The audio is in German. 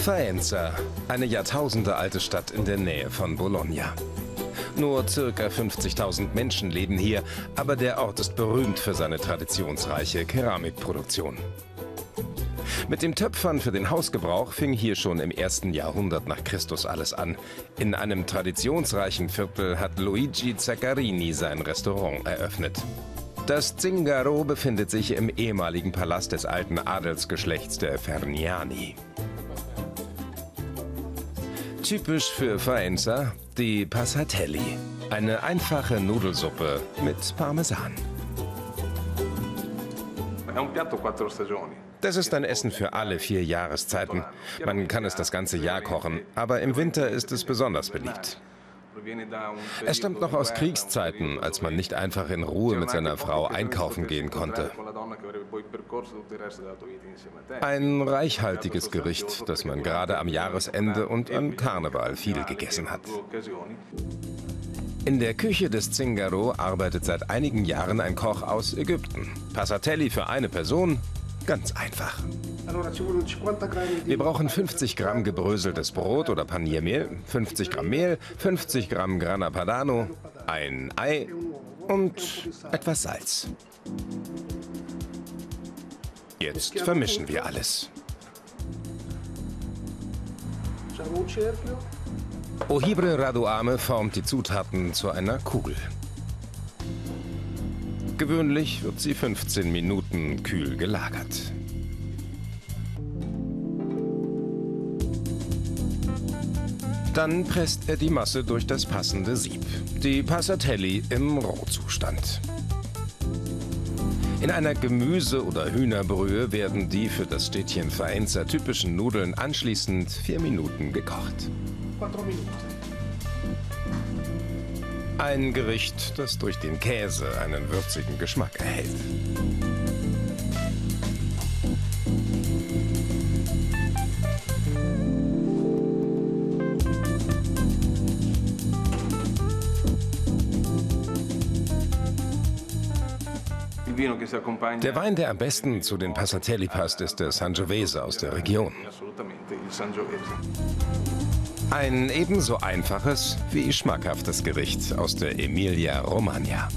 Faenza, eine jahrtausendealte Stadt in der Nähe von Bologna. Nur circa 50.000 Menschen leben hier, aber der Ort ist berühmt für seine traditionsreiche Keramikproduktion. Mit dem Töpfern für den Hausgebrauch fing hier schon im ersten Jahrhundert nach Christus alles an. In einem traditionsreichen Viertel hat Luigi Zaccarini sein Restaurant eröffnet. Das Zingaro befindet sich im ehemaligen Palast des alten Adelsgeschlechts der Ferniani. Typisch für Faenza die Passatelli, eine einfache Nudelsuppe mit Parmesan. Das ist ein Essen für alle vier Jahreszeiten. Man kann es das ganze Jahr kochen, aber im Winter ist es besonders beliebt. Es stammt noch aus Kriegszeiten, als man nicht einfach in Ruhe mit seiner Frau einkaufen gehen konnte. Ein reichhaltiges Gericht, das man gerade am Jahresende und an Karneval viel gegessen hat. In der Küche des Zingaro arbeitet seit einigen Jahren ein Koch aus Ägypten. Passatelli für eine Person, ganz einfach. Wir brauchen 50 Gramm gebröseltes Brot oder Paniermehl, 50 Gramm Mehl, 50 Gramm Grana Padano, ein Ei und etwas Salz. Jetzt vermischen wir alles. Ohibre Raduame formt die Zutaten zu einer Kugel. Gewöhnlich wird sie 15 Minuten kühl gelagert. Dann presst er die Masse durch das passende Sieb. Die Passatelli im Rohzustand. In einer Gemüse- oder Hühnerbrühe werden die für das Städtchen Faenza typischen Nudeln anschließend vier Minuten gekocht. Ein Gericht, das durch den Käse einen würzigen Geschmack erhält. Der Wein, der am besten zu den Passatelli passt, ist der Sangiovese aus der Region. Ein ebenso einfaches wie schmackhaftes Gericht aus der Emilia Romagna.